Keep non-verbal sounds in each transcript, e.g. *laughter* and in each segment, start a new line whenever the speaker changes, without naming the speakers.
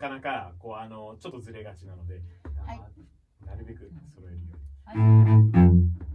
なかなかこうあのちょっとずれがちなので、
はい
なるべく揃えるように。
はい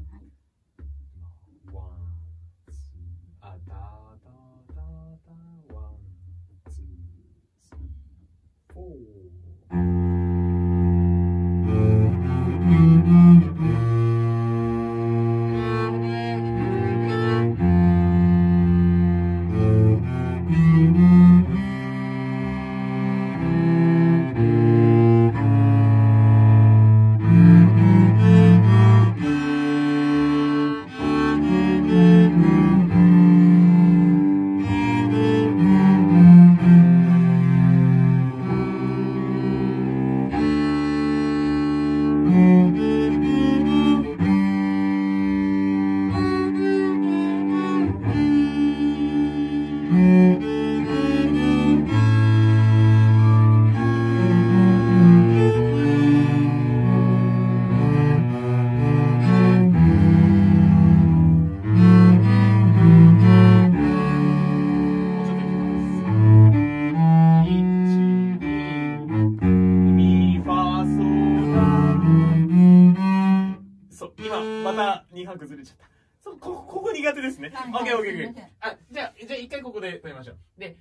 た2拍ずれちゃった。そう、ここ、ここ苦手ですね。
はい
オッケーオッケーオッケー。あ、じゃあ、じゃあ一回ここで撮りましょう。で、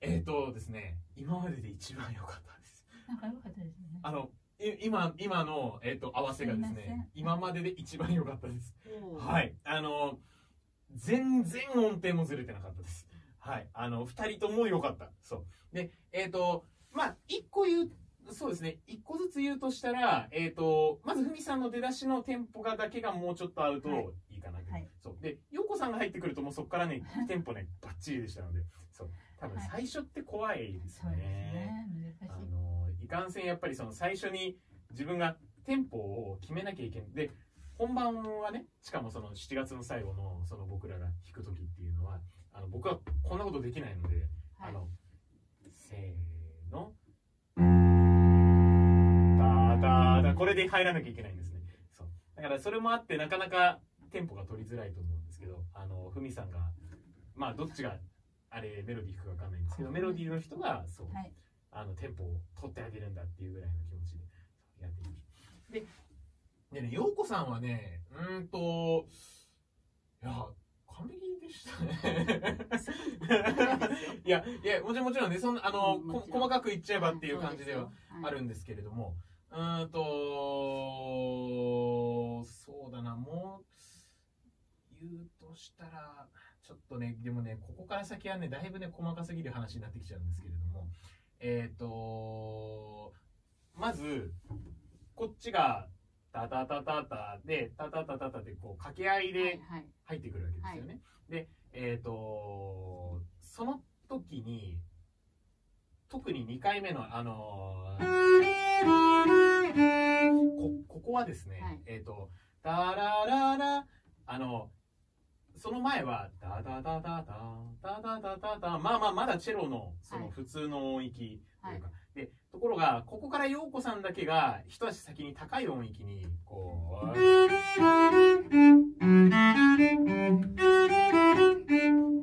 えっ、ー、とですね、今までで一番良かったです。
なんか良かったですね。
あの、い今、今の、えっ、と、合わせがですね、今までで一番良かったです。はい。あの、全然音程もずれてなかったです。はい。あの、二人とも良かった。そう。で、えっ、と、まあ、一個言う、そうですね。一個ずつ言うとしたら、えっ、と、まず、ふみさんの出だしのテンポがだけがもうちょっとあると
はい
いいかなと。
はい
そう。で、ようこさんが入ってくるともうそこからね、テンポね、バッチリでしたので、そう。多分
はい
最初って怖いです
そうです
ね。
ね。難
あ
しい。
のいかんせんやっぱりその最初に自分がテンポを決めなきゃいけないで本番はねしかもその7月の最後のその僕らが弾く時っていうのはあの僕はこんなことできないので、
はい
あのれで入らなきゃいけないんですね。そう。だからそれもあってなかなかテンポが取りづらいと思うんですけどあのふみさんがまあどっちがあれメロディー弾くかわかんないんですけどメロディーの人がそう
はい。
あのテンポを取ってあげるんだっていうぐらいの気持ちでやっていきましょう。で、でね、陽子さんはね、うーんと、いや、完璧でしたね。*laughs* いや、いや、もちろんもちろんね、そんな、あの、細かく言っちゃえばっていう感じではある
ん
んですけれども、うーんと、そうだな、もう、言うとしたら、ちょっとね、でもね、ここから先はね、だいぶね、細かすぎる話になってきちゃうんですけれども、えっ、と、まず、こっちが、タタタタタで、タタタタタで、こう、掛け合い
はい
で
はい。
入ってくるわけですよね。で、えっ、と、その時に、特に2回目の、あのーこ、ここはですね、
はい。
えっ、と、ダラララ、あの、その前は、ダダダダダ、ダダダダダ、まあまあ、まだチェロの、その
はい。
普通の音域と
はい
いうか、で、ところが、ここから陽子さんだけが、一足先に高い音域に、こう、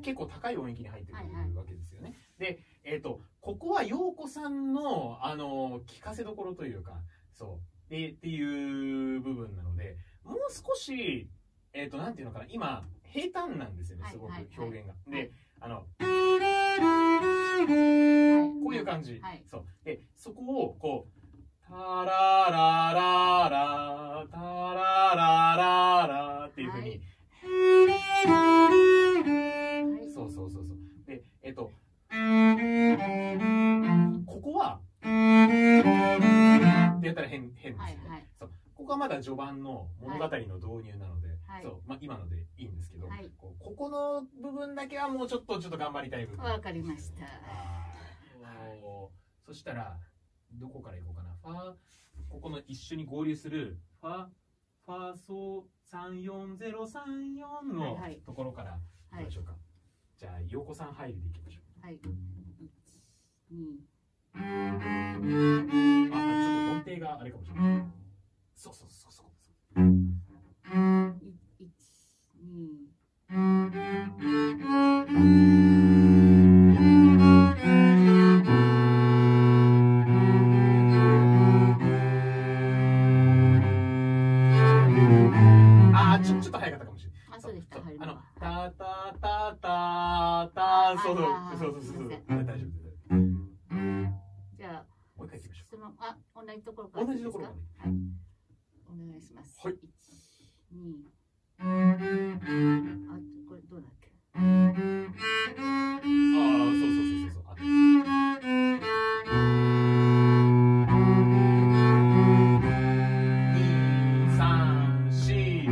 結構高い音域に入ってくる
はいはい。
わけですよね。で、えっ、と、ここは陽子さんの、あの、聞かせどころというか、そう、で、っていう部分なので、もう少し、えっ、と、なんていうのかな、今、平坦なんですよね、すごく
はいはい
表現が。
はい
で、あの、
はい
こういう感じ。
はい
そう。で、そこを、こう、タララララ、タララララっていうふうに、序盤の物語の導入なので、
はい
そう、まあ今のでいいんですけど、
はい
こうここの部分だけはもうちょっと、ちょっと頑張りたい部分。
わかりました。
そしたら、どこからいこうかな。ファここの一緒に合流する、ファ、ファソ34034の
はいはい
ところからいきましょうか。じゃあ、陽子さん入りでいきましょう。
はい。一、二、
あ、あちょっと音程があれかもしれない。そうそうそうあち
ょっと
早かったかもしれない。あ、そうです。
あ、
そうそうそうそう
そう。
大丈夫。
じゃあ、
もう一回行きましょ
う。あ、同じところから。
同じところ。
お願いします
はい
一二あこれどうだっけ？
ああ、そうそうそうそうそう。あ二三四。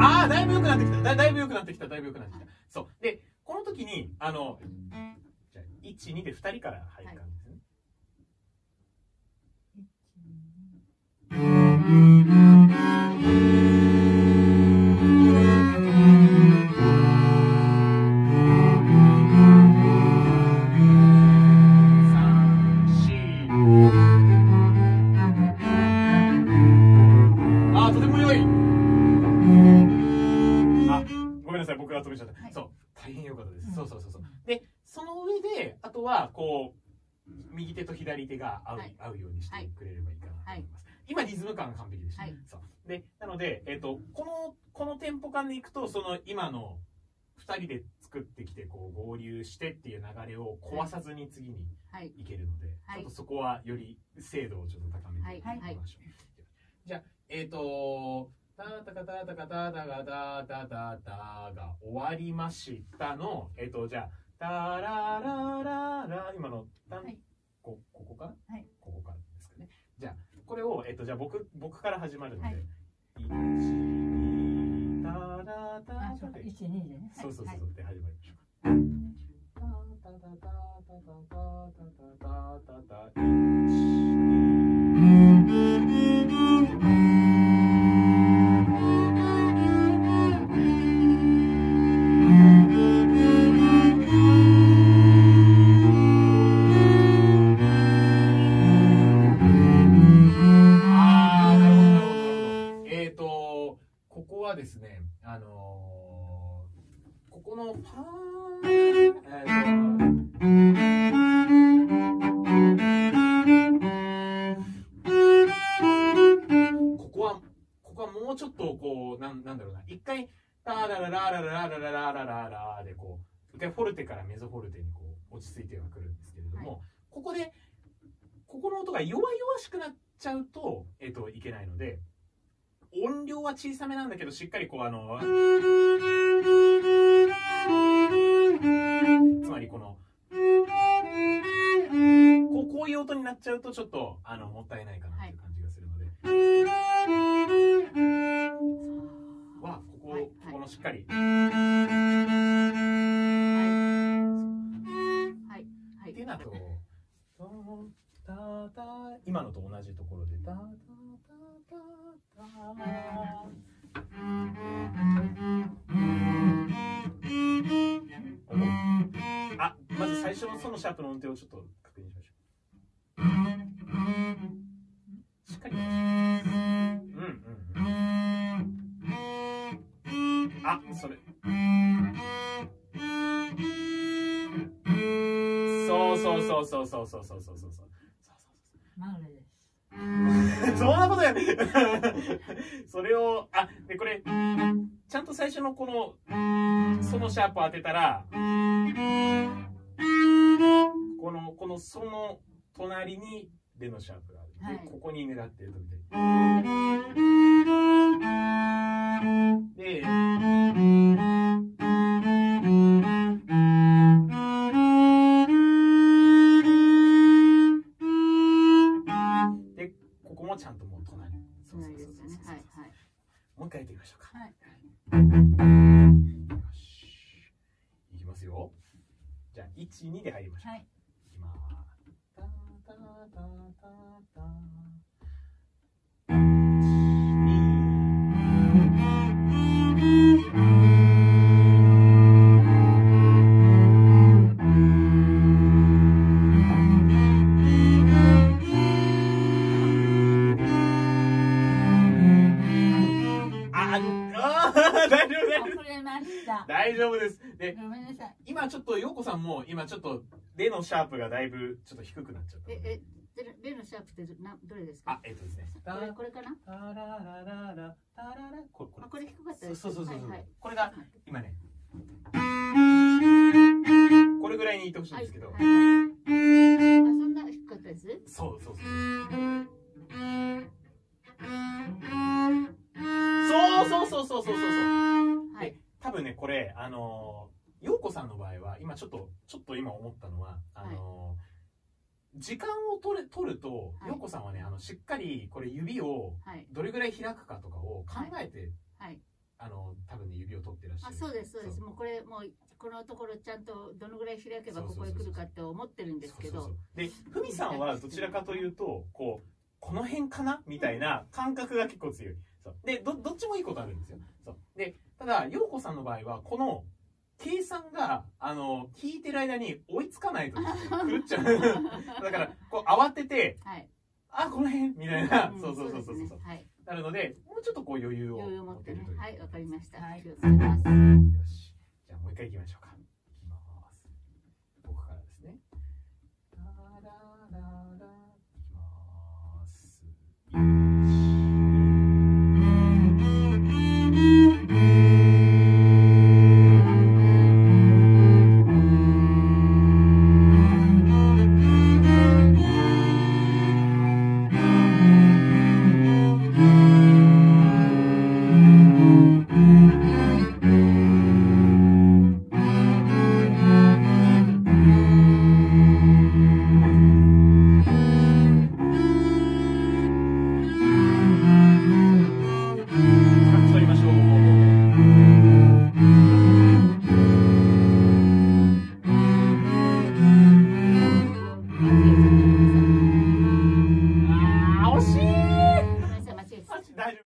ああ、だいぶ良くなってきた。だだいぶ良くなってきた。だいぶ良くなってきた。そう。で、この時に、あの、じゃあ、1、2で2人から入る感じですね。
は、
こう、右手と左手が合う,、
はい。
合うようにしてくれればいいかなと思います。
は
今、リズム感が完璧でした。
はい。
そう。で、なので、えっ、と、この、このテンポ感でいくと、その今の2人で作ってきて、こう、合流してっていう流れを壊さずに次に
はい。
い。けるので、
はい。
ちょっとそこはより精度をちょっと高めてい。きましょう。じゃあ、えっ、と、タタカタタカタタカタタタタが終わりましたの、えっ、と、じゃあ、タララララ、今の、たん
はい
こここから、
はい
ここからですかね。じゃあ、これを、えっ、と、じゃあ僕、僕から始まるので、
はい。
1、2、タラタ
あ、そうか、
タで、
一二でね。
そうそうそう、
はい
で始まりましょう。タタタタタタタタタタタタあーなるほどなるなんだろうな。一回タララララララララララララでこう一回フォルテからメゾフォルテにこう落ち着いてはくるんですけれども、
は
ここでここの音が弱々しくなっちゃうと、えっと、いけないので、音量は小さめなんだけど、しっかりこう、あの、つまりこの、こうこういう音になっちゃうと、ちょっと、あの、もったいないかなっていう感じ。がす今のと同じところで、タタタタタあ、まず最初のそのシャープの音程をちょっと確認しましょう。しっかり。うんうんうん。あ、それ。そうそうそうそうそうそうそうそうそうそう。
マグレです。
そんなことや *laughs* それを、あ、で、これ、ちゃんと最初のこの、そのシャープ当てたら、この、このその隣にレのシャープがあるので、
はい
ここに狙ってるとみたい。で、で、ますよ。じゃあ、1、2で入りましょう。
はい。
いきます。
ました。
大丈夫です。で、
ごめんなさい。
今ちょっと、ようさんも、今ちょっと、レのシャープがだいぶ、ちょっと低くなっちゃった。
え、え、レのシャープってなどれですか？
あ、えっとですね。
これこれかな
タララララ、タララ、これ、これ。
あ、これ低かったです
そうそうそうそう、
はいはい、
これが、今ね。これぐらいにいってほしいんですけど。
はいはいはい、あ、そんな低かったです
そうそうそう。そうそうそうそうそうそう。分ねこれあのー陽子さんの場合は今ちょっとちょっと今思ったのはあのー時間を取る取ると
はい。
陽子さんはねあのしっかりこれ指を
はい。
どれぐらい開くかとかを考えて、
はい。
あの多分ね指を取ってらっしゃる。
あそうですそうです。もうこれもうこのところちゃんとどのぐらい開けばここへ来るかって思ってるんですけど。
でふみさんはどちらかというとこうこの辺かな？みたいな感覚が結構強い。そう。でどどっちもいいことあるんですよ。そう。でただ陽子さんの場合はこの計算があの聞いてる間に追いつかないと *laughs* 狂っちゃう。*laughs* だからこう慌てて
はい。
あこの辺みたいな、
ん
そうそうそうそう。そう
ね。はい。
なるのでもうちょっとこう余裕を
余裕を持ってねはいわかりました。
はい。
気をつけます。
よし。じゃあもう一回いきましょうか